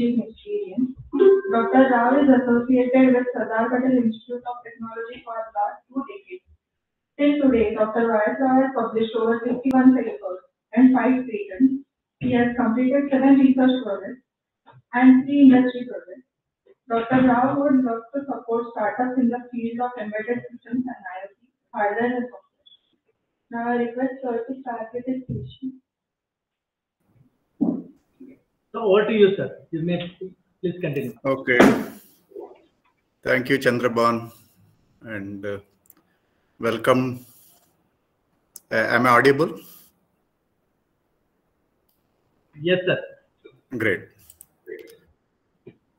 experience. Dr. Rao is associated with Sardar Patel Institute of Technology for the last two decades. Till today, Dr. Rao has published over 51 papers and five patents. He has completed seven research projects and three industry projects. Dr. Rao would love to support startups in the field of embedded systems and IoT, hardware and software. Now I request sir to start with his. So over to you, sir. You may please continue. Okay. Thank you, Chandraban, and uh, welcome. Uh, am I audible? Yes, sir. Great.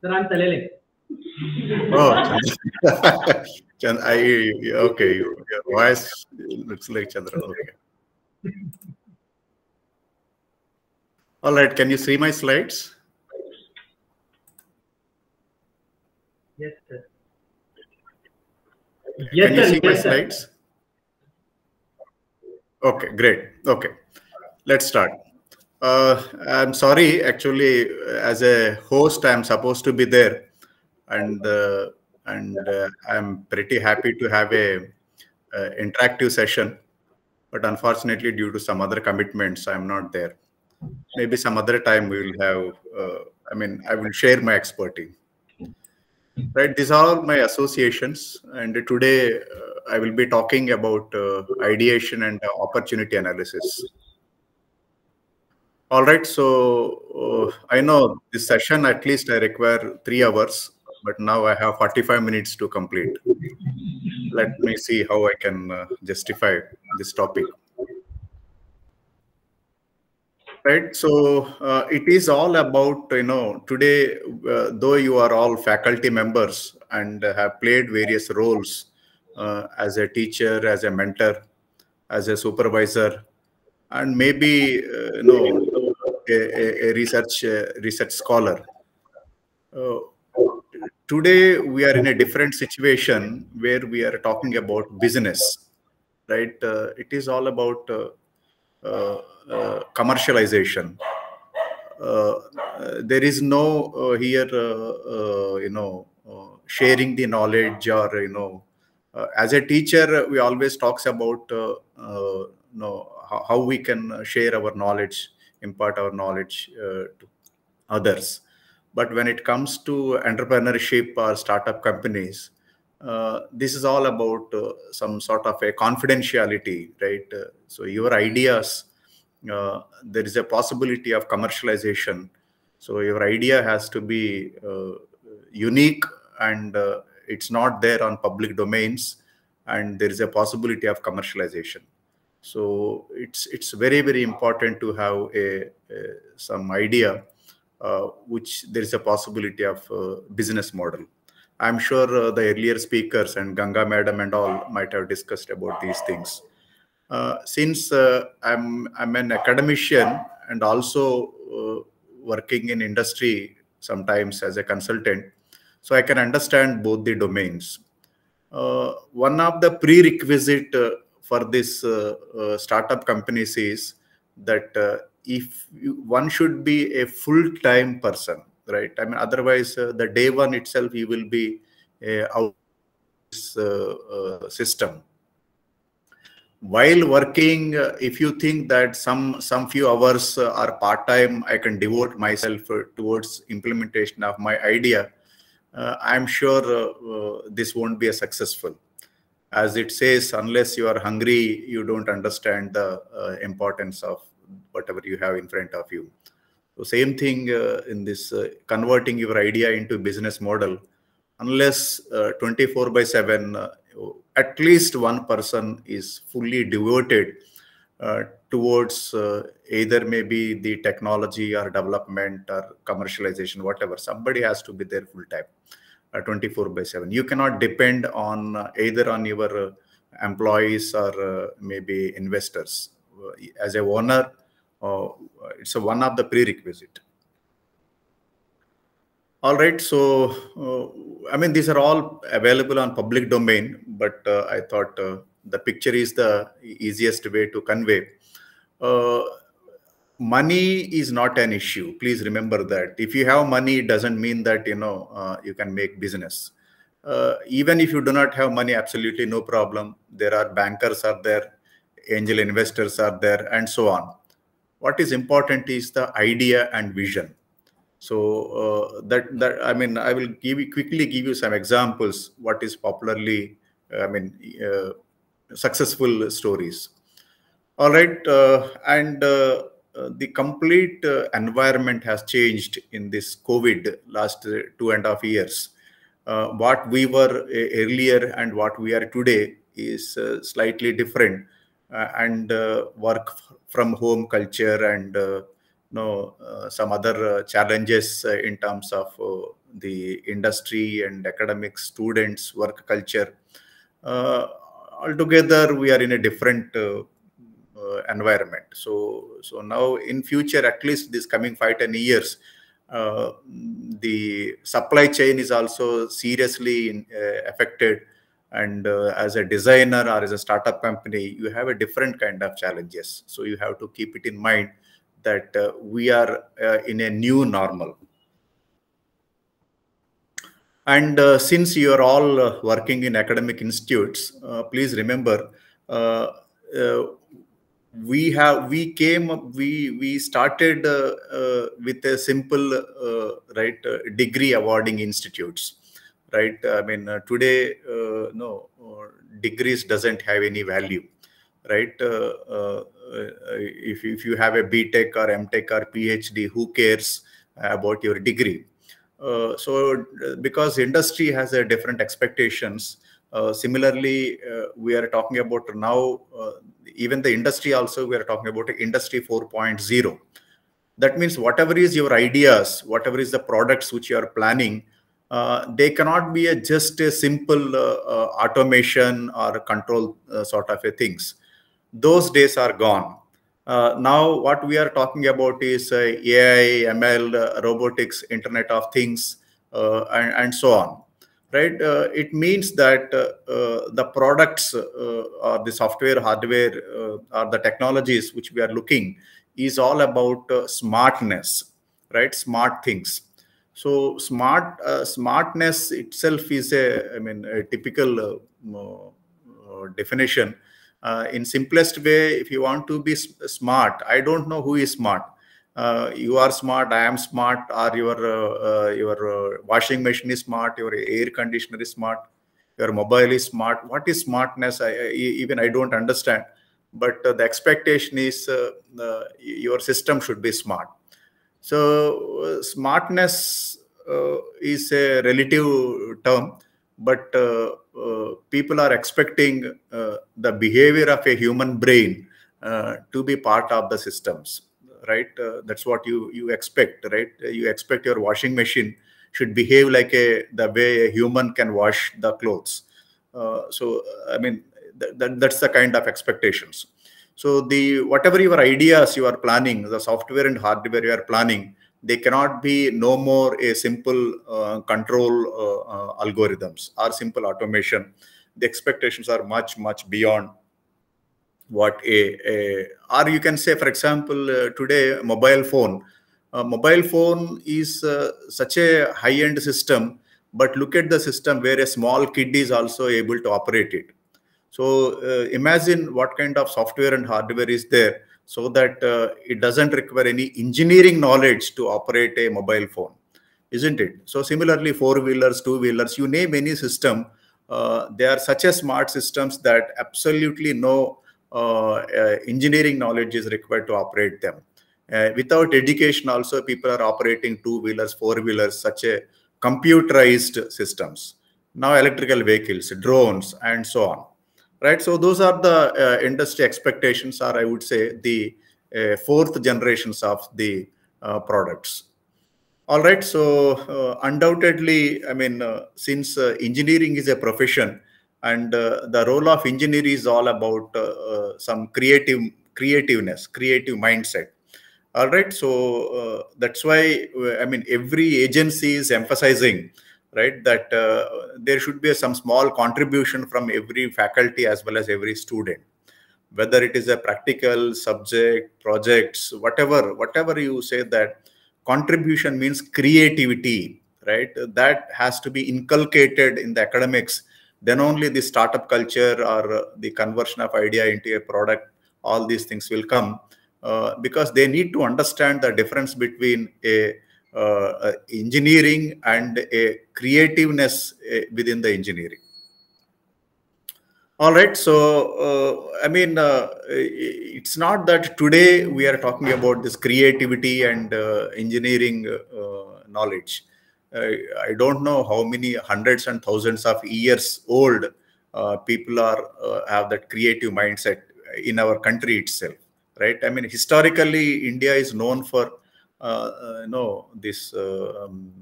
Sir, I'm Talaling. Oh, Chandra. I okay. Your voice looks like Chandra. Okay. All right. Can you see my slides? Yes, sir. Yes, Can you see my Yes, sir. slides? Okay, great. Okay, let's start. Uh, I'm sorry, actually, as a host, I'm supposed to be there, and uh, and uh, I'm pretty happy to have a, uh interactive session, but unfortunately, due to some other commitments, I'm not there. Maybe some other time we will have. Uh, I mean, I will share my expertise right these are my associations and today uh, i will be talking about uh, ideation and opportunity analysis. All right so uh, i know this session at least i require 3 hours but now i have 45 minutes to complete. Let me see how i can uh, justify this topic right? So uh, it is all about you know today uh, though you are all faculty members and have played various roles uh, as a teacher as a mentor as a supervisor and maybe uh, you know a, a, research uh, research scholar. Uh, today we are in a different situation where we are talking about business right? It is all about uh, commercialization. Uh, there is no uh, here, uh, uh, you know, uh, sharing the knowledge or you know, uh, as a teacher, we always talks about uh, uh, you know how, how we can share our knowledge, impart our knowledge uh, to others. But when it comes to entrepreneurship or startup companies, uh, this is all about uh, some sort of a confidentiality, right? Uh, so your ideas, uh, there is a possibility of commercialization. So your idea has to be uh, unique and uh, it's not there on public domains, and there is a possibility of commercialization. So it's it's very very important to have a, a some idea uh, which there is a possibility of uh, business model. I'm sure uh, the earlier speakers and Ganga Madam and all might have discussed about these things. Uh, since uh, I'm I'm an academician and also uh, working in industry sometimes as a consultant, so I can understand both the domains. One of the prerequisite for this startup companies is that if you, one should be a full-time person right i mean otherwise uh, the day one itself you will be uh, out of this uh, system while working uh, if you think that some some few hours uh, are part time i can devote myself uh, towards implementation of my idea uh, i'm sure uh, uh, this won't be a successful. As it says unless you are hungry you don't understand the importance of whatever you have in front of you. So same thing in this converting your idea into business model. Unless uh, 24 by 7 uh, at least one person is fully devoted uh, towards uh, either maybe the technology or development or commercialization whatever. Somebody has to be there full time uh, 24 by 7 you cannot depend on uh, either on your uh, employees or uh, maybe investors. As a owner it's a one of the prerequisite all right so uh, i mean these are all available on public domain but uh, i thought uh, the picture is the easiest way to convey money is not an issue. Please remember that. If you have money, it doesn't mean that you know you can make business. Uh, even if you do not have money, absolutely no problem. There are bankers are there, angel investors are there, and so on. What is important is the idea and vision. So uh, that that I mean, I will give you, quickly give you some examples. What is popularly, I mean, uh, successful stories. All right, uh, and uh, uh, the complete uh, environment has changed in this COVID last two and a half years. What we were earlier and what we are today is slightly different, and work from home culture and know some other challenges in terms of the industry and academic students work culture altogether we are in a different uh, uh, environment. So, so now in future, at least this coming five ten years, uh, the supply chain is also seriously in, uh, affected. And uh, as a designer or as a startup company, you have a different kind of challenges. So you have to keep it in mind that uh, we are in a new normal. And since you are all working in academic institutes, please remember we have we came we we started uh, uh, with a simple uh, right uh, degree awarding institutes right i mean uh, today uh, no degrees doesn't have any value right if, if you have a btech or mtech or phd who cares about your degree so because industry has a different expectations uh, similarly, uh, we are talking about now, uh, even the industry also, we are talking about industry 4.0. That means whatever is your ideas, whatever is the products which you are planning, uh, they cannot be a, just a simple uh, automation or control sort of a things. Those days are gone. Uh, now, what we are talking about is uh, AI, ML, uh, robotics, Internet of Things, and, and so on right? Uh, it means that uh, uh, the products or the software, hardware, or the technologies which we are looking is all about smartness, right? Smart things. So smart smartness itself is a, I mean, a typical definition. Uh, in simplest way if you want to be smart i don't know who is smart. Uh, you are smart i am smart or your uh, uh your uh, washing machine is smart your air conditioner is smart your mobile is smart. What is smartness? I, I even i don't understand. But uh, the expectation is your system should be smart. So smartness is a relative term but people are expecting the behavior of a human brain to be part of the systems right? Uh, that's what you you expect, right? Uh, you expect your washing machine should behave like a the way a human can wash the clothes. Uh, so I mean th that, that's the kind of expectations. So the whatever your ideas you are planning, the software and hardware you are planning, they cannot be no more a simple uh, control uh, uh, algorithms. Or simple automation. The expectations are much much beyond what a, a or you can say for example uh, today mobile phone. Mobile phone is uh, such a high end system but look at the system where a small kid is also able to operate it. So uh, imagine what kind of software and hardware is there so that uh, it doesn't require any engineering knowledge to operate a mobile phone isn't it so similarly four wheelers two wheelers you name any system uh, they are such a smart systems that absolutely no uh, uh, engineering knowledge is required to operate them. Uh, without education, also people are operating two wheelers, four wheelers, such a computerized systems. Now electrical vehicles, drones, and so on. Right. So those are the industry expectations, are I would say the fourth generations of the products. All right. So uh, undoubtedly, I mean, uh, since uh, engineering is a profession, and uh, the role of engineer is all about uh, uh, some creative creativeness creative mindset all right so uh, that's why i mean every agency is emphasizing right that uh, there should be some small contribution from every faculty as well as every student whether it is a practical subject, projects, whatever, whatever you say that contribution means creativity, right? That has to be inculcated in the academics. Then only the startup culture or the conversion of idea into a product, all these things will come uh, because they need to understand the difference between a uh, engineering and a creativeness uh, within the engineering. All right. So, uh, I mean, uh, it's not that today we are talking about this creativity and engineering knowledge. I don't know how many hundreds and thousands of years old uh, people are uh, have that creative mindset in our country itself, right? I mean, historically, India is known for you know this um,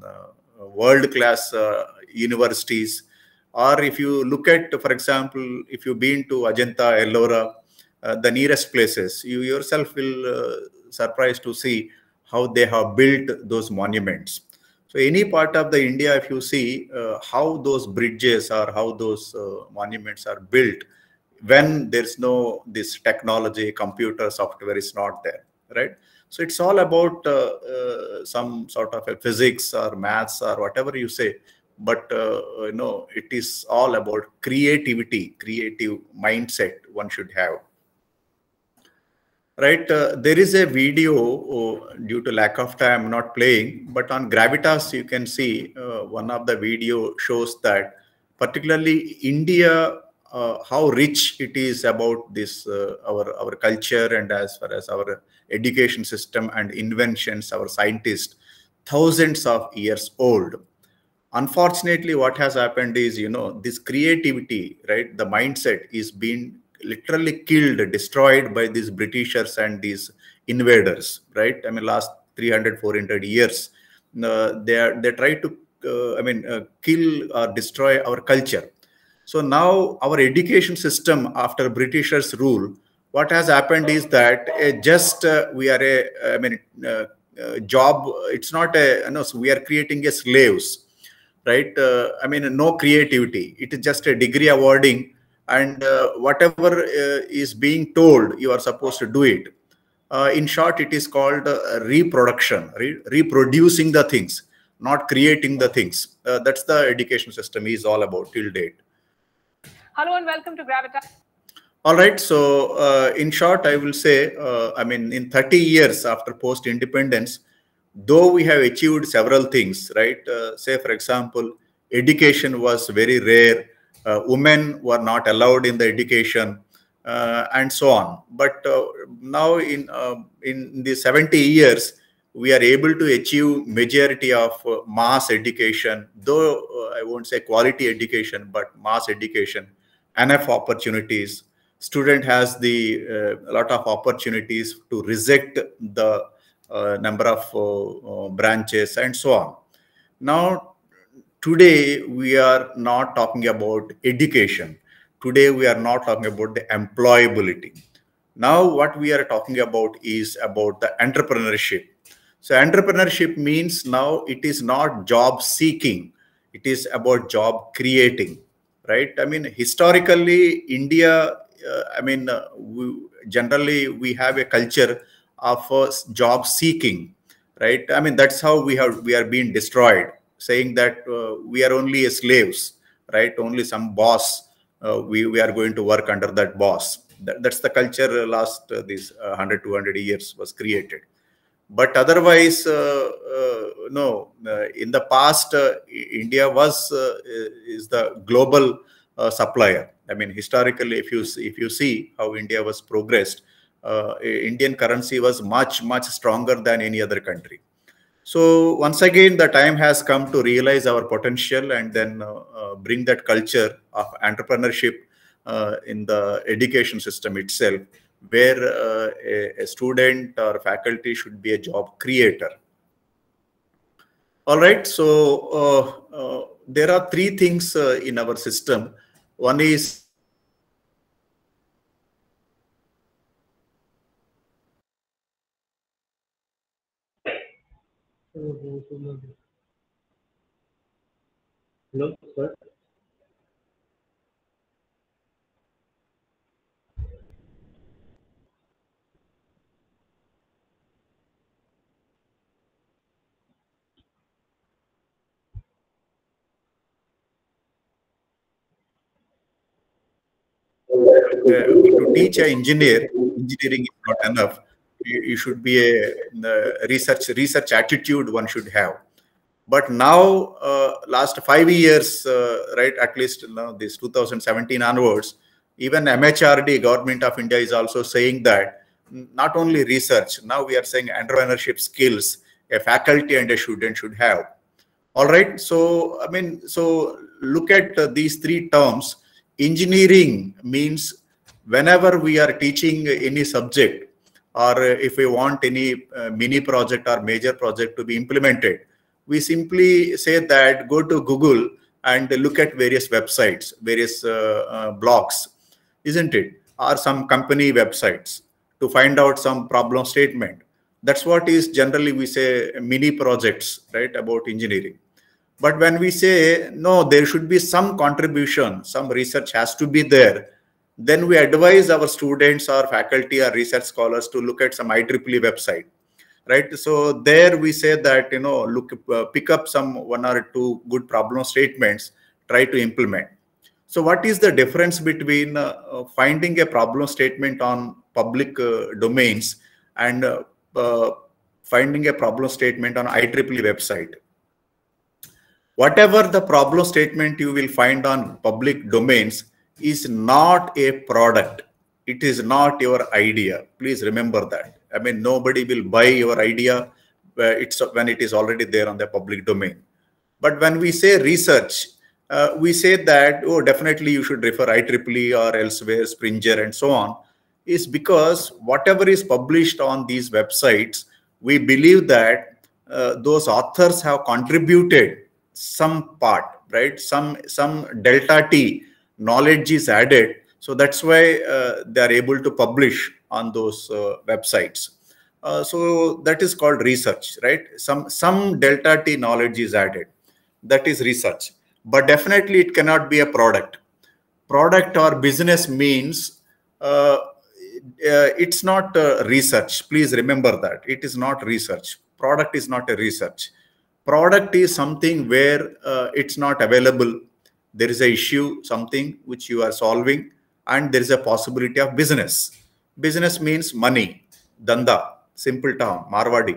world-class universities or if you look at, for example, if you've been to Ajanta, Ellora, uh, the nearest places, you yourself will uh, surprised to see how they have built those monuments. So any part of the India, if you see uh, how those bridges or how those uh, monuments are built, when there's no this technology, computer software is not there, right? So it's all about uh, uh, some sort of a physics or maths or whatever you say. But uh, you know it is all about creativity creative mindset one should have. Right uh, there is a video uh, due to lack of time I'm not playing but on gravitas you can see uh, one of the video shows that particularly india uh, how rich it is about this our our culture and as far as our education system and inventions our scientists thousands of years old. Unfortunately what has happened is you know this creativity right the mindset is being literally killed destroyed by these britishers and these invaders right? I mean last 300 400 years uh, they are they try to uh, i mean uh, kill or destroy our culture. So now our education system after britishers rule what has happened is that uh, just uh, we are a i mean uh, job it's not a no so we are creating a slaves right? Uh, I mean, no creativity. It is just a degree awarding, and whatever is being told, you are supposed to do it. In short, it is called reproduction, re reproducing the things, not creating the things. That's the education system is all about till date. Hello and welcome to Gravitas. All right. So, in short, I will say, I mean, in 30 years after post-independence, though we have achieved several things, right? Uh, say, for example, education was very rare. Uh, women were not allowed in the education, uh, and so on. But uh, now, in uh, in the 70 years, we are able to achieve majority of uh, mass education. Though I won't say quality education, but mass education, enough opportunities. Student has the a lot of opportunities to reject the uh, number of uh, uh, branches and so on. Now, today we are not talking about education. Today we are not talking about the employability. Now what we are talking about is about the entrepreneurship. So entrepreneurship means now it is not job seeking. It is about job creating, right? I mean, historically, India, uh, I mean, uh, we, generally we have a culture of uh, job seeking right? I mean that's how we have we are being destroyed saying that uh, we are only slaves right? Only some boss uh, we, we are going to work under that boss. That, that's the culture last uh, these 100 200 years was created. But otherwise uh, uh, no in the past india was is the global supplier i mean historically if you if you see how india was progressed uh, Indian currency was much, much stronger than any other country. So once again, the time has come to realize our potential and then uh, uh, bring that culture of entrepreneurship uh, in the education system itself, where uh, a, a, student or faculty should be a job creator. All right, so uh, there are three things in our system. One is Hello, sir. Uh, to teach an engineer, engineering is not enough. You, you should be a, a research research attitude one should have. But now, uh, last five years, uh, right, at least you know, this 2017 onwards, even MHRD, Government of India, is also saying that not only research, now we are saying entrepreneurship skills, a faculty and a student should have. All right. So, I mean, so look at uh, these three terms. Engineering means whenever we are teaching any subject or if we want any uh, mini project or major project to be implemented, we simply say that go to Google and look at various websites, various uh, uh, blogs, isn't it? Or some company websites to find out some problem statement. That's what is generally we say mini projects right about engineering. But when we say no there should be some contribution some research has to be there then we advise our students or faculty or research scholars to look at some IEEE website right so there we say that you know look uh, pick up some one or two good problem statements try to implement so what is the difference between uh, finding a problem statement on public uh, domains and uh, uh, finding a problem statement on IEEE website. Whatever the problem statement you will find on public domains is not a product. It is not your idea. Please remember that. I mean, nobody will buy your idea it's when it is already there on the public domain. But when we say research, uh, we say that, oh, definitely you should refer IEEE or elsewhere, Springer and so on is because whatever is published on these websites, we believe that uh, those authors have contributed some part, right? Some some delta T knowledge is added. So that's why uh, they are able to publish on those uh, websites. Uh, so that is called research, right? Some some delta T knowledge is added. That is research. But definitely it cannot be a product. Product or business means uh, uh, it's not uh, research please remember that it is not research product is not a research product is something where uh, it's not available there is a issue something which you are solving and there is a possibility of business business means money danda simple term marwadi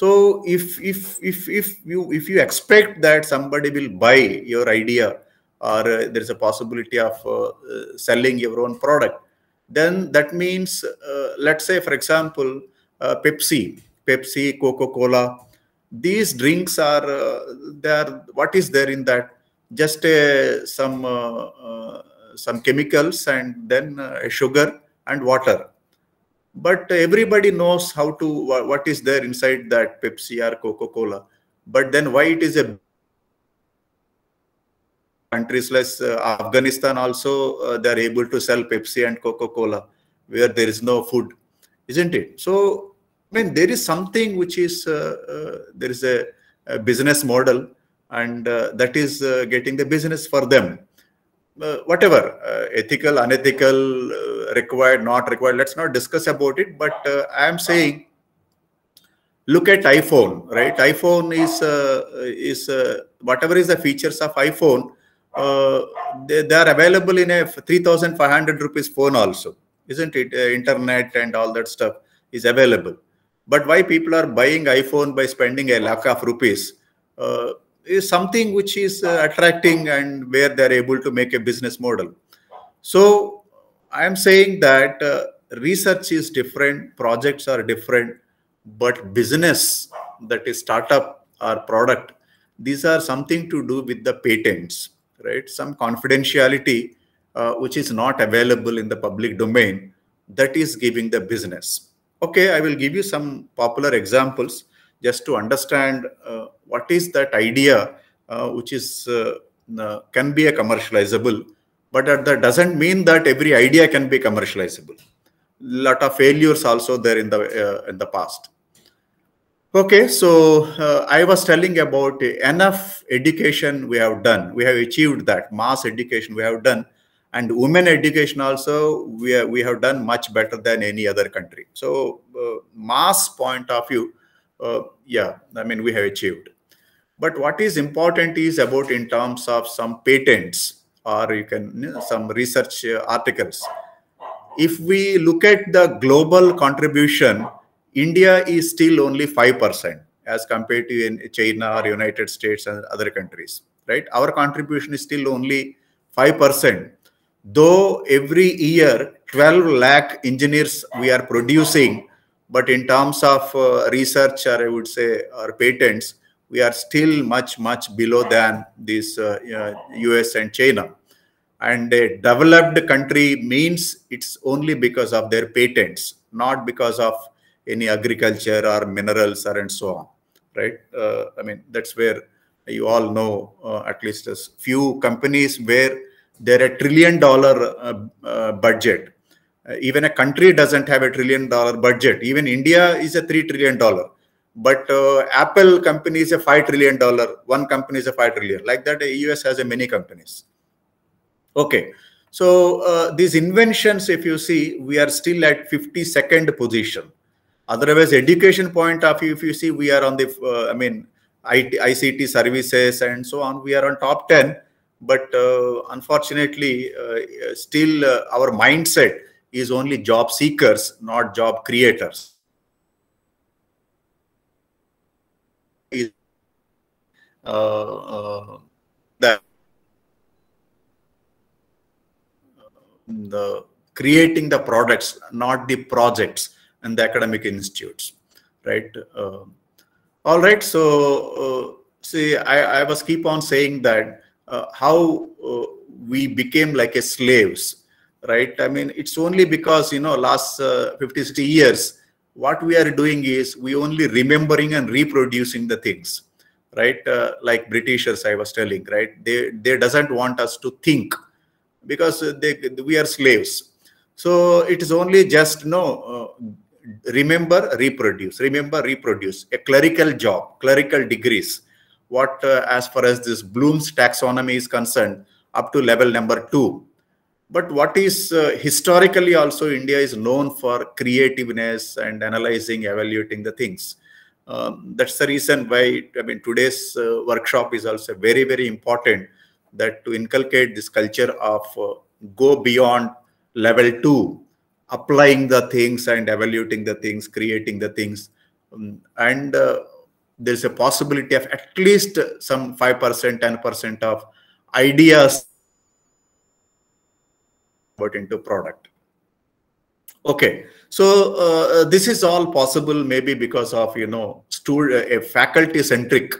so if if if if you if you expect that somebody will buy your idea or uh, there is a possibility of uh, selling your own product then that means, uh, let's say, for example, uh, Pepsi, Pepsi, Coca-Cola, these drinks are, uh, there. what is there in that? Just some, some chemicals and then sugar and water. But everybody knows how to, what is there inside that Pepsi or Coca-Cola. But then why it is a countries like uh, Afghanistan also uh, they are able to sell Pepsi and Coca-Cola where there is no food, isn't it? So I mean there is something which is uh, there is a, a, business model and that is getting the business for them. Uh, whatever uh, ethical unethical uh, required not required let's not discuss about it but i am saying look at iphone right? iphone is is whatever is the features of iphone they, they, are available in a 3500 rupees phone also isn't it? Uh, internet and all that stuff is available. But why people are buying iphone by spending a lakh of rupees? Uh, is something which is uh, attracting and where they are able to make a business model so i am saying that uh, research is different projects are different but business that is startup or product these are something to do with the patents right? Some confidentiality uh, which is not available in the public domain that is giving the business. Okay, I will give you some popular examples just to understand uh, what is that idea uh, which is uh, can be a commercializable, but that doesn't mean that every idea can be commercializable. Lot of failures also there in the uh, in the past. Okay, so uh, I was telling about enough education we have done. We have achieved that mass education we have done, and women education also we have, we have done much better than any other country. So uh, mass point of view, uh, yeah, I mean we have achieved. But what is important is about in terms of some patents or you can you know, some research uh, articles. if we look at the global contribution, India is still only 5% as compared to in China or United States and other countries, right? Our contribution is still only 5%. Though every year 12 lakh engineers we are producing, but in terms of uh, research or I would say or patents, we are still much, much below than this uh, US and China. And a developed country means it's only because of their patents, not because of any agriculture or minerals or and so on, right? Uh, I mean, that's where you all know uh, at least a few companies where they're a trillion dollar uh, uh budget. Uh, even a country doesn't have a trillion dollar budget. Even India is a three trillion dollar. But uh, apple company is a 5 trillion dollar. One company is a 5 trillion. Like that the us has a many companies. Okay. So uh, these inventions if you see we are still at 52nd position. Otherwise education point of view if you see we are on the uh, i mean IT, ict services and so on we are on top 10 but uh, unfortunately uh, still our mindset is only job seekers not job creators uh, that the creating the products, not the projects and the academic institutes, right? Uh, all right. So, uh, see, I, I, was keep on saying that uh, how uh, we became like a slaves, right? I mean, it's only because you know last uh, 50, 60 years, what we are doing is we only remembering and reproducing the things, right? Uh, like Britishers, I was telling, right? They they doesn't want us to think because they, we are slaves. So it is only just no uh, remember, reproduce, remember, reproduce. A clerical job, clerical degrees. What uh, as far as this Bloom's taxonomy is concerned, up to level number two. But what is uh, historically also India is known for creativeness and analyzing, evaluating the things. Um, that's the reason why I mean today's uh, workshop is also very very important that to inculcate this culture of uh, go beyond level two, applying the things and evaluating the things, creating the things. Um, and uh, there's a possibility of at least some 5%, 10% of ideas but into product. Okay, so uh, this is all possible maybe because of you know a faculty centric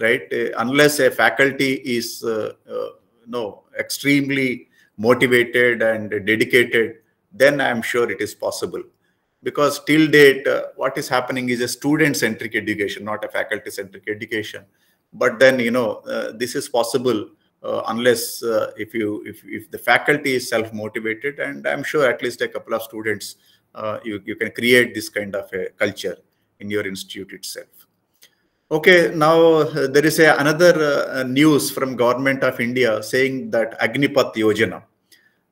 right? Uh, unless a faculty is uh, uh, no extremely motivated and dedicated, then I'm sure it is possible. Because till date, what is happening is a student-centric education, not a faculty-centric education. But then you know this is possible uh, unless uh, if you if, if the faculty is self motivated and i'm sure at least a couple of students uh, you, you can create this kind of a culture in your institute itself Okay, now uh, there is a, another uh, news from government of India saying that Agnipath Yojana.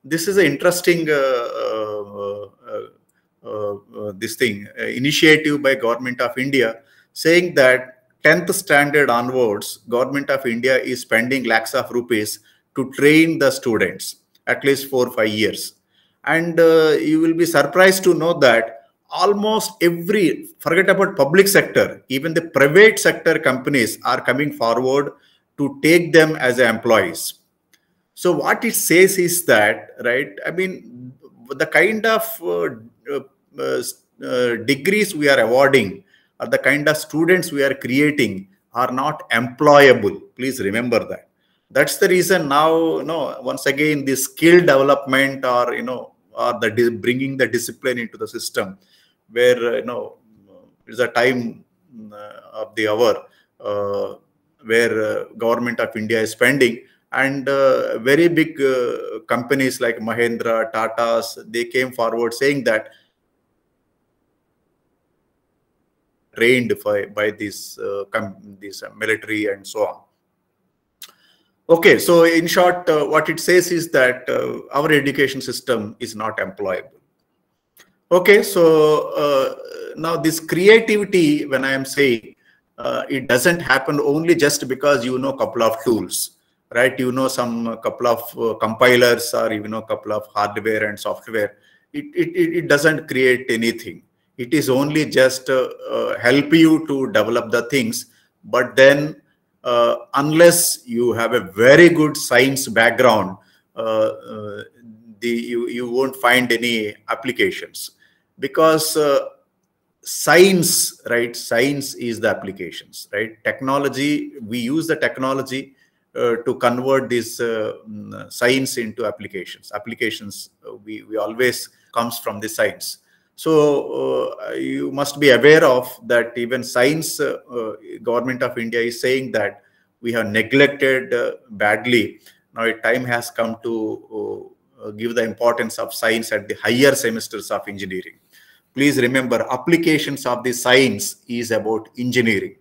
This is an interesting uh, this thing initiative by government of India saying that 10th standard onwards, government of India is spending lakhs of rupees to train the students at least four five years, and you will be surprised to know that almost every forget about public sector even the private sector companies are coming forward to take them as employees. So what it says is that right i mean the kind of uh, uh, uh, degrees we are awarding or the kind of students we are creating are not employable. Please remember that. That's the reason now you know once again the skill development or you know or the bringing the discipline into the system where uh, you know it's a time uh, of the hour uh, where government of India is spending. And uh, very big uh, companies like Mahindra, Tata's, they came forward saying that trained by, by this, uh, this military and so on. Okay, so in short, what it says is that our education system is not employable. Okay, so uh, now this creativity, when I am saying, uh, it doesn't happen only just because you know a couple of tools, right? You know some couple of uh, compilers or you know a couple of hardware and software. it, it, it doesn't create anything. It is only just uh, uh, help you to develop the things. But then, uh, unless you have a very good science background, the you, you won't find any applications because science, right? Science is the applications, right? Technology, we use the technology uh, to convert this uh, mm, science into applications. Applications, we, we always comes from the science. So uh, you must be aware of that even science, uh, uh, government of India is saying that we have neglected badly. Now the time has come to give the importance of science at the higher semesters of engineering. Please remember applications of the science is about engineering.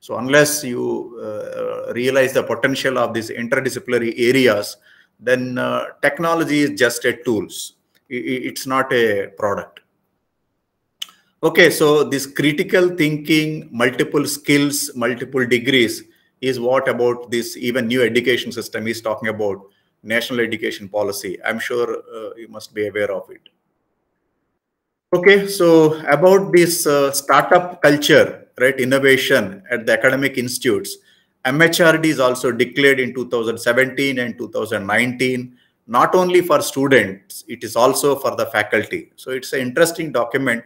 So unless you uh, realize the potential of these interdisciplinary areas then uh, technology is just a tools. It's not a product okay so this critical thinking multiple skills multiple degrees is what about this even new education system is talking about national education policy i'm sure uh, you must be aware of it Okay, so about this uh, startup culture, right, innovation at the academic institutes, MHRD is also declared in 2017 and 2019, not only for students, it is also for the faculty. So it's an interesting document.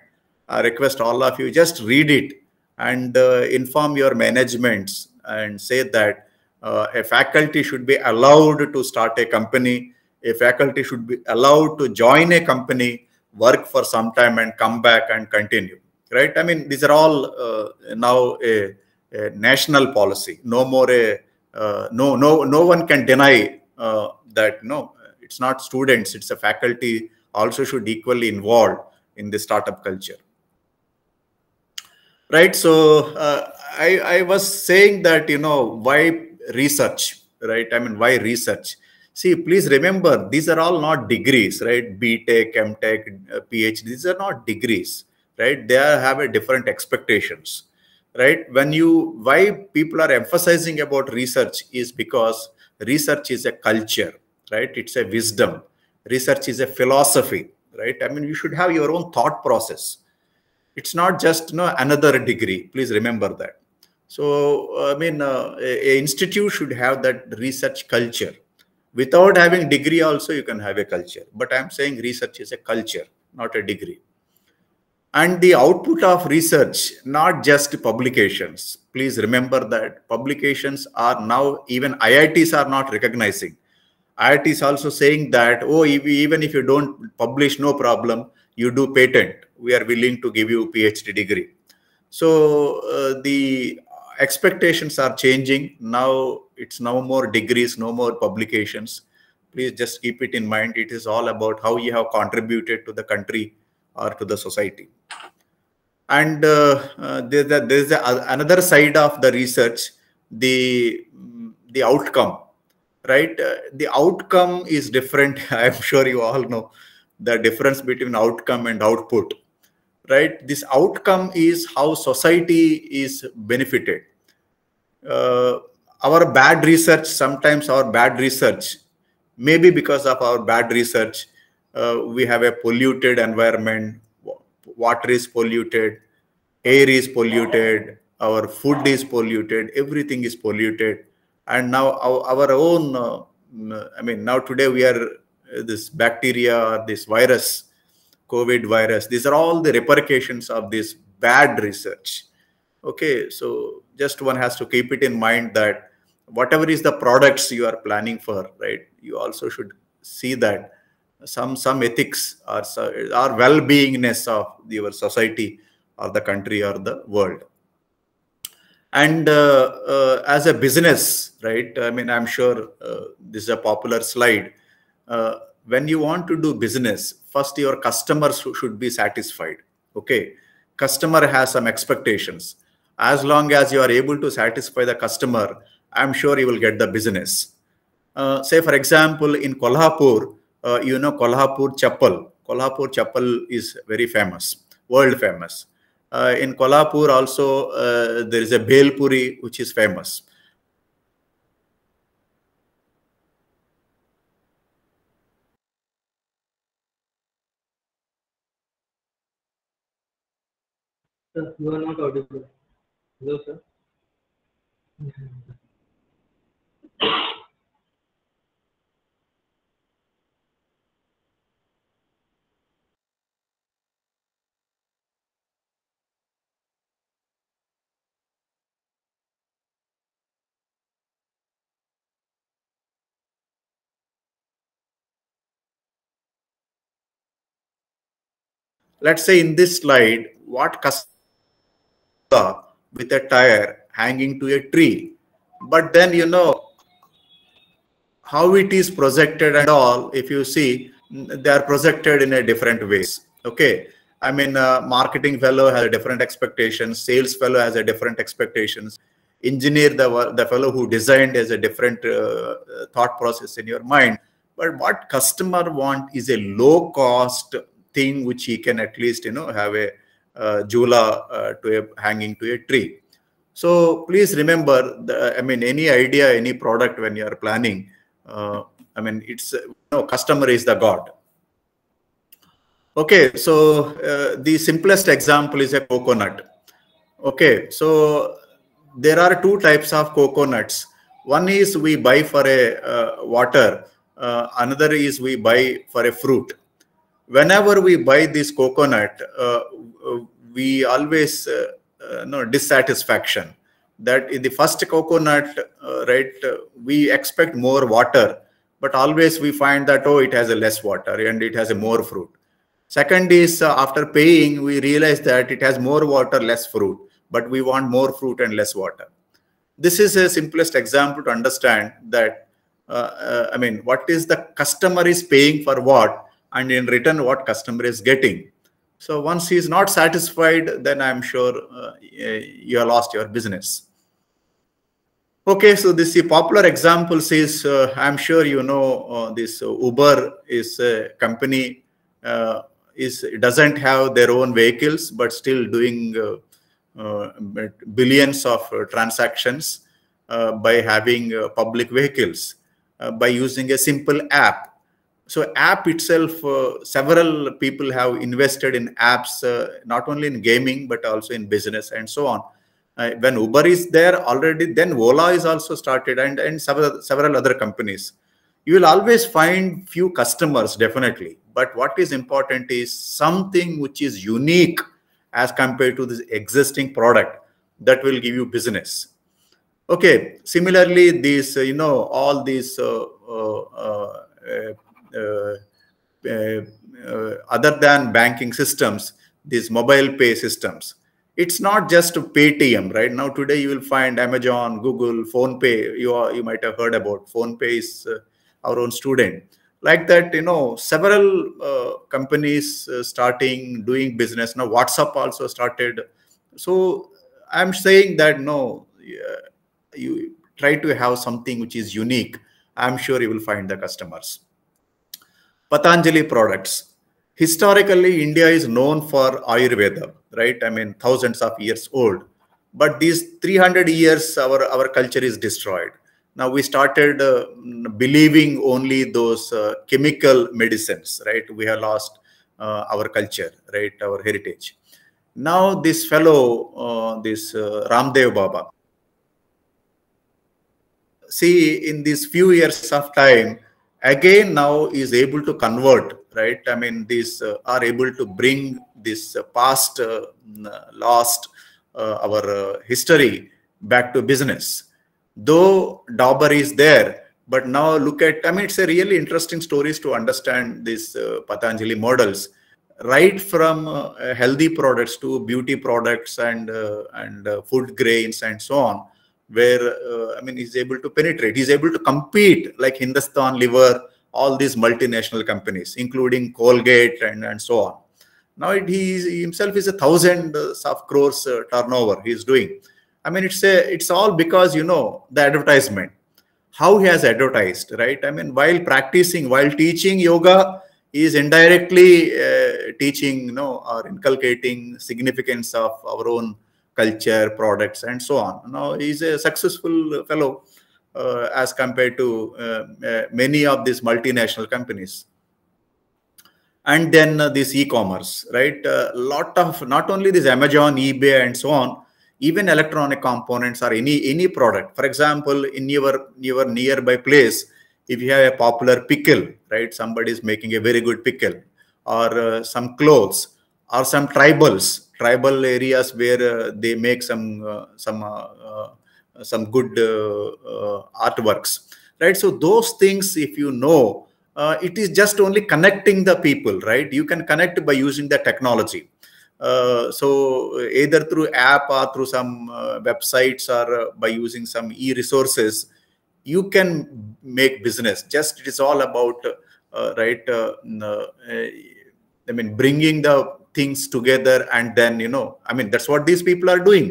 I request all of you just read it and uh, inform your managements and say that uh, a faculty should be allowed to start a company, a faculty should be allowed to join a company, work for some time and come back and continue right? I mean these are all uh, now a, a, national policy. No more a uh, no no no one can deny uh, that no it's not students it's a faculty also should equally involved in the startup culture right so uh, i i was saying that you know why research right i mean why research See, please remember, these are all not degrees, right? BTech, MTech, uh, PhD, these are not degrees, right? They are, have a different expectations, right? When you, why people are emphasizing about research is because research is a culture, right? It's a wisdom. Research is a philosophy, right? I mean, you should have your own thought process. It's not just you know, another degree. Please remember that. So, I mean, uh, a, a institute should have that research culture. Without having degree also you can have a culture. But i'm saying research is a culture not a degree. And the output of research not just publications. Please remember that publications are now even iits are not recognizing. Iits also saying that oh even if you don't publish no problem you do patent we are willing to give you phd degree. So uh, the expectations are changing. Now it's no more degrees no more publications. Please just keep it in mind. It is all about how you have contributed to the country or to the society. And uh, uh, there's, a, there's a, another side of the research the the outcome right? Uh, the outcome is different. I'm sure you all know the difference between outcome and output right? This outcome is how society is benefited. Uh, our bad research sometimes our bad research maybe because of our bad research uh, we have a polluted environment. Water is polluted air is polluted our food is polluted everything is polluted. And now our, our own uh, i mean now today we are uh, this bacteria or this virus covid virus these are all the repercussions of this bad research. Okay so just one has to keep it in mind that whatever is the products you are planning for right you also should see that some some ethics or or well-beingness of your society or the country or the world. And uh, uh, as a business right i mean i'm sure uh, this is a popular slide. Uh, when you want to do business first your customers should be satisfied okay? Customer has some expectations. As long as you are able to satisfy the customer i'm sure you will get the business. Uh, say for example in kolhapur uh, you know kolhapur chappal kolhapur chappal is very famous world famous. Uh, in kolhapur also uh, there is a bhelpuri which is famous Sir, you are not audible. Hello, sir. let's say in this slide, what customer with a tire hanging to a tree. But then, you know, how it is projected and all, if you see, they are projected in a different ways. Okay. I mean, marketing fellow has a different expectations. Sales fellow has a different expectations. Engineer, the, the fellow who designed has a different uh, thought process in your mind. But what customer want is a low cost thing which he can at least you know have a uh, jula uh, to a hanging to a tree. So please remember the, i mean any idea any product when you are planning uh, i mean it's you know customer is the god. Okay so uh, the simplest example is a coconut. Okay so there are two types of coconuts. One is we buy for a water uh, another is we buy for a fruit. Whenever we buy this coconut, uh, we always uh, uh, know dissatisfaction that in the first coconut, uh, right, uh, we expect more water, but always we find that, oh, it has a less water and it has a more fruit. Second is uh, after paying, we realize that it has more water, less fruit, but we want more fruit and less water. This is a simplest example to understand that, I mean, what is the customer is paying for what and in return what customer is getting so once he is not satisfied then i'm sure uh, you have lost your business. Okay so this is popular example says uh, i'm sure you know uh, this uber is a company uh, is doesn't have their own vehicles but still doing uh, uh, billions of transactions by having public vehicles by using a simple app so app itself uh, several people have invested in apps uh, not only in gaming but also in business and so on. Uh, when uber is there already then ola is also started and and several several other companies. You will always find few customers definitely. But what is important is something which is unique as compared to this existing product that will give you business. Okay similarly these uh, you know all these uh, uh, uh, uh, uh, other than banking systems, these mobile pay systems. It's not just Paytm, right? Now today you will find Amazon, Google, PhonePe. You are, you might have heard about PhonePe is our own student. Like that, you know, several companies starting doing business. Now WhatsApp also started. So I'm saying that no, you try to have something which is unique. I'm sure you will find the customers. Patanjali products. Historically, India is known for Ayurveda, right? I mean, thousands of years old. But these 300 years, our, our culture is destroyed. Now we started uh, believing only those uh, chemical medicines, right? We have lost uh, our culture, right? Our heritage. Now this fellow, uh, this uh, Ramdev Baba, see in these few years of time, again now is able to convert right? I mean these uh, are able to bring this uh, past uh, lost uh, our uh, history back to business. Though Dabur is there but now look at i mean it's a really interesting stories to understand these uh, patanjali models. Right from healthy products to beauty products and and food grains and so on where uh, I mean he's able to penetrate. He's able to compete like Hindustan Lever, all these multinational companies, including Colgate and, and so on. Now it, he, himself is a thousand of crores uh, turnover he's doing. I mean it's a it's all because you know the advertisement, how he has advertised, right? I mean while practicing, while teaching yoga, he is indirectly uh, teaching, you know, or inculcating significance of our own culture, products, and so on. Now, he's a successful fellow uh, as compared to uh, uh, many of these multinational companies. and then uh, this e-commerce, right? A lot of not only this Amazon, eBay, and so on, even electronic components or any any product. For example, in your your nearby place, if you have a popular pickle, right? Somebody is making a very good pickle, or uh, some clothes, or some tribals, tribal areas where uh, they make some uh, some uh, some good artworks, right? So those things, if you know uh, it is just only connecting the people, right? You can connect by using the technology. Uh, so either through app or through some uh, websites or by using some e-resources, you can make business. Just it is all about right. I mean, bringing the things together and then you know, I mean, that's what these people are doing.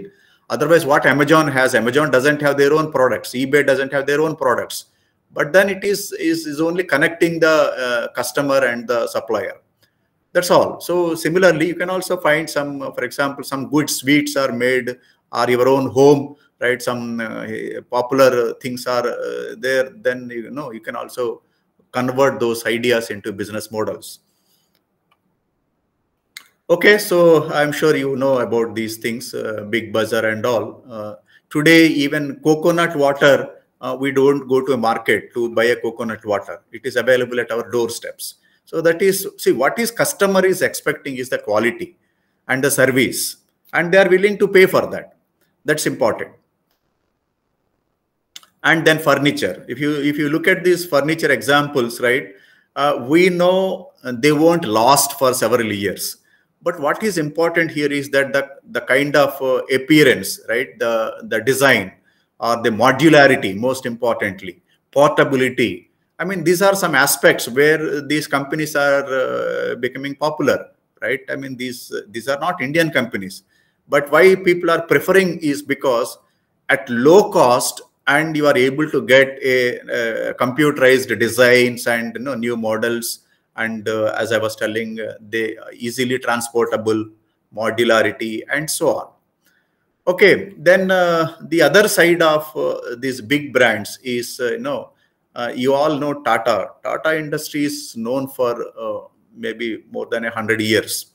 Otherwise, what Amazon has, Amazon doesn't have their own products. eBay doesn't have their own products. But then it is is, is only connecting the uh, customer and the supplier. That's all. So similarly you can also find some uh, for example some good sweets are made or your own home right? Some uh, popular things are uh, there. Then you know you can also convert those ideas into business models okay so i'm sure you know about these things uh, Big Bazaar and all uh, today even coconut water uh, we don't go to a market to buy a coconut water. It is available at our doorsteps. So that is, see, what is customer is expecting is the quality and the service, and they are willing to pay for that. That's important. And then furniture. If you if you look at these furniture examples, right, uh, we know they won't last for several years. But what is important here is that the the kind of uh, appearance, right, the the design, or the modularity, most importantly, portability. I mean, these are some aspects where these companies are uh, becoming popular, right? I mean, these these are not Indian companies, but why people are preferring is because at low cost and you are able to get a, computerized designs and you know, new models and uh, as i was telling uh, they easily transportable modularity and so on Okay, then uh, the other side of uh, these big brands is, you know, you all know Tata. Tata Industry is known for maybe more than a hundred years.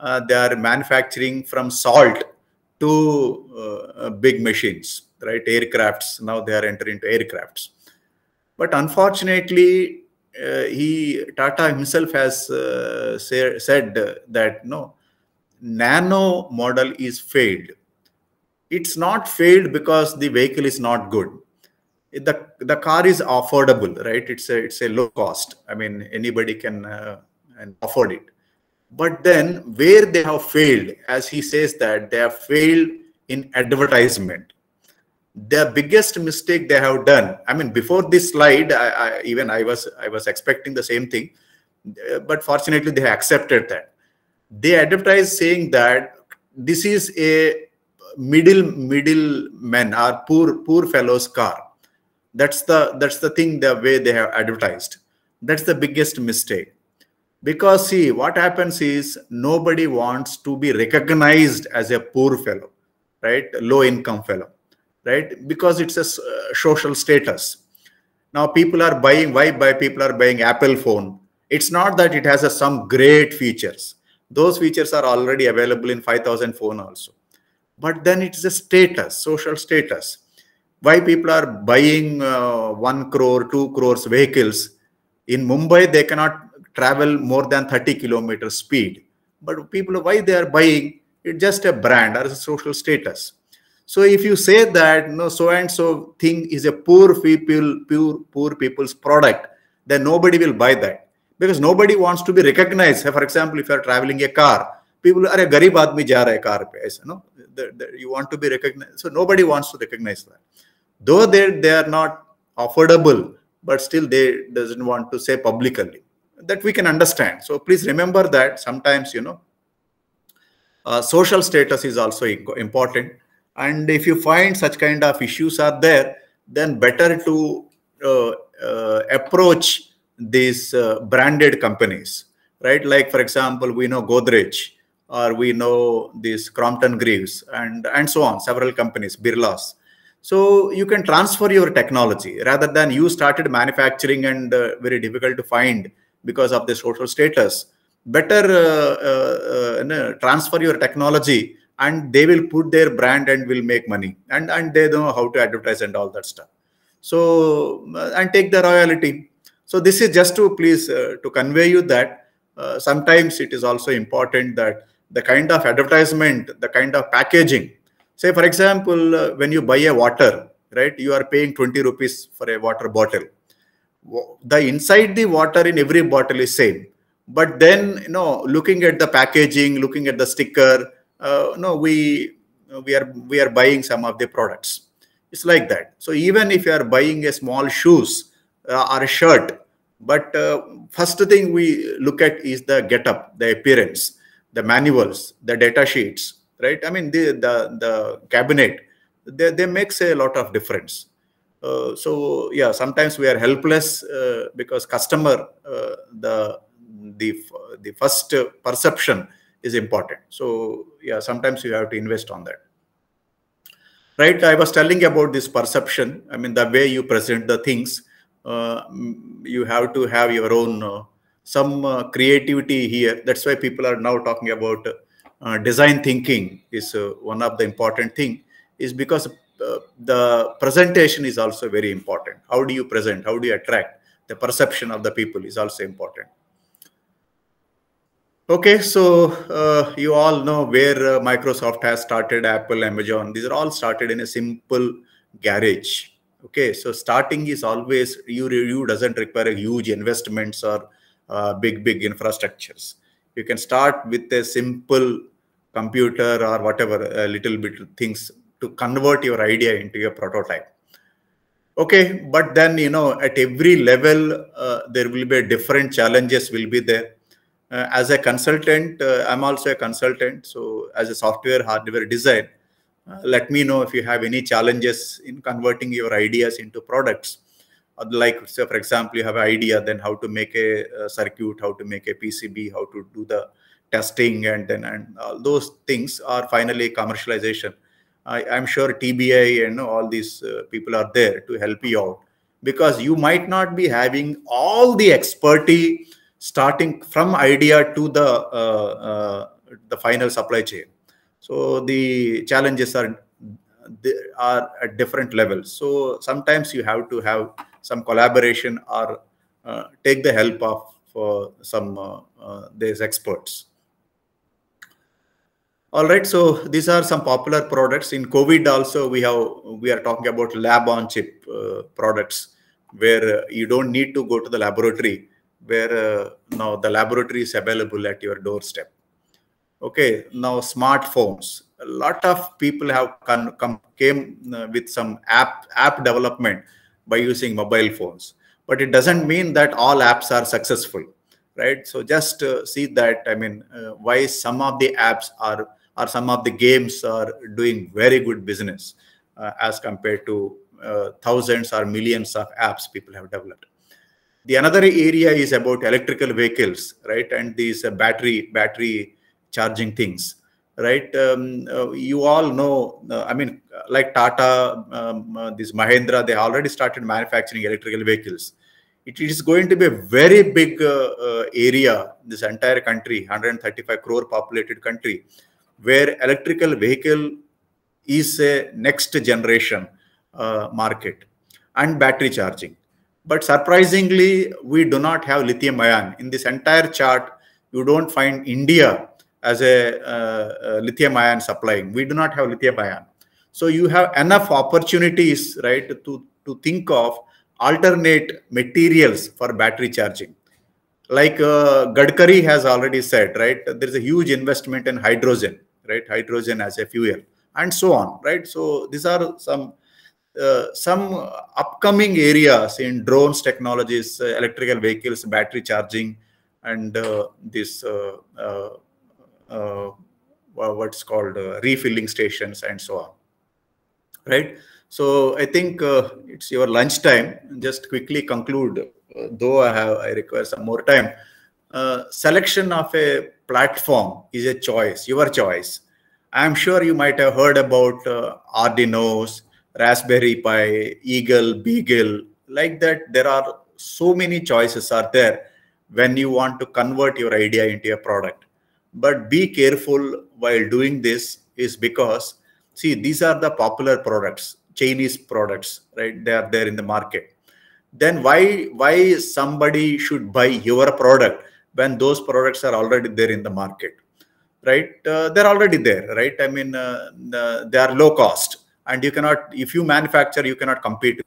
They are manufacturing from salt to big machines, right? Aircrafts. Now they are entering into aircrafts. But unfortunately, he Tata himself has say, said that no, nano model is failed. It's not failed because the vehicle is not good. The the car is affordable right? It's a it's a low cost. I mean anybody can uh, afford it. But then where they have failed as he says that they have failed in advertisement the biggest mistake they have done i mean before this slide I, I, even i was i was expecting the same thing uh, but fortunately they accepted that. They advertise saying that this is a middle middle men are poor poor fellows car. That's the that's the thing the way they have advertised. That's the biggest mistake. Because see what happens is nobody wants to be recognized as a poor fellow right? Low income fellow right because it's a uh, social status now people are buying why buy people are buying apple phone it's not that it has a, some great features those features are already available in 5000 phone also but then it's a status, social status. Why people are buying uh, one crore, two crores vehicles in Mumbai, they cannot travel more than 30 kilometers speed. But people, why they are buying? It's just a brand or a social status. So if you say that no so and so thing is a poor people, poor poor people's product, then nobody will buy that. Because nobody wants to be recognized. For example, if you are traveling a car, people are a garib aadmi ja raha hai car pe no you want to be recognized. So nobody wants to recognize that. Though they they are not affordable but still they doesn't want to say publicly. That we can understand. So please remember that sometimes you know uh, social status is also important and if you find such kind of issues are there then better to uh, uh, approach these uh, branded companies right like for example we know godrej or we know these Crompton Greaves and, and so on, several companies, Birlas. So you can transfer your technology rather than you started manufacturing and uh, very difficult to find because of the social status. better uh, uh, transfer your technology and they will put their brand and will make money. And and they know how to advertise and all that stuff. So and take the royalty. So this is just to please uh, to convey you that uh, sometimes it is also important that the kind of advertisement the kind of packaging. Say for example uh, when you buy a water right you are paying 20 rupees for a water bottle. The inside the water in every bottle is same. But then you know looking at the packaging looking at the sticker uh, no we we are we are buying some of the products. It's like that. So even if you are buying a small shoes uh, or a shirt but uh, first thing we look at is the get up the appearance the manuals the data sheets right? I mean the the, the cabinet. They, they makes a lot of difference. Uh, so yeah sometimes we are helpless uh, because customer uh, the the the first perception is important. So yeah sometimes you have to invest on that. Right i was telling about this perception. I mean the way you present the things uh, you have to have your own uh, some uh, creativity here. That's why people are now talking about uh, design thinking is uh, one of the important thing is because uh, the presentation is also very important. How do you present? How do you attract? The perception of the people is also important Okay, so uh, you all know where uh, Microsoft has started, Apple, Amazon. These are all started in a simple garage. Okay, so starting is always you you doesn't require huge investments or uh, big big infrastructures. You can start with a simple computer or whatever, a little bit things to convert your idea into a prototype. Okay, but then you know at every level uh, there will be different challenges will be there as a consultant, uh, I'm also a consultant. So as a software hardware design, uh, let me know if you have any challenges in converting your ideas into products. Like, say, for example, you have an idea, then how to make a, a circuit, how to make a PCB, how to do the testing, and then and all those things are finally commercialization. I, am sure TBI and all these uh, people are there to help you out because you might not be having all the expertise starting from idea to the uh, uh, the final supply chain. So the challenges are are at different levels. So sometimes you have to have some collaboration or uh, take the help of some uh, uh, these experts. All right, so these are some popular products in COVID. Also, we have we are talking about lab on chip uh, products where you don't need to go to the laboratory where uh, now the laboratory is available at your doorstep. Okay, now smartphones. A lot of people have come, come came uh, with some app app development by using mobile phones, but it doesn't mean that all apps are successful, right? So just uh, see that. I mean, why some of the apps are or some of the games are doing very good business uh, as compared to uh, thousands or millions of apps people have developed the another area is about electrical vehicles, right? And these uh, battery battery charging things, right? Um, uh, you all know, uh, I mean, like Tata, um, uh, this Mahindra, they already started manufacturing electrical vehicles. It is going to be a very big uh, uh, area, this entire country, 135 crore populated country, where electrical vehicle is a next generation market and battery charging but surprisingly, we do not have lithium ion. In this entire chart, you don't find India as a, uh, a lithium ion supplying. We do not have lithium ion. So you have enough opportunities, right, to, to think of alternate materials for battery charging. Like uh, Gadkari has already said, right, there is a huge investment in hydrogen, right, hydrogen as a fuel and so on, right. So these are some uh, Uh, some upcoming areas in drones technologies, uh, electrical vehicles, battery charging, and uh, this uh, uh, what's called refilling stations and so on. Right. So I think it's your lunch time. Just quickly conclude, though I have I require some more time. selection of a platform is a choice, your choice. I'm sure you might have heard about uh, Arduinos, Raspberry Pi, Eagle, Beagle, like that. There are so many choices are there. when you want to convert your idea into a product. But be careful while doing this is because see these are the popular products, Chinese products, right? They are there in the market. Then why why somebody should buy your product when those products are already there in the market? right uh, they're already there right i mean uh, they are low cost and you cannot if you manufacture you cannot compete